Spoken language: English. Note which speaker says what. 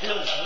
Speaker 1: Kills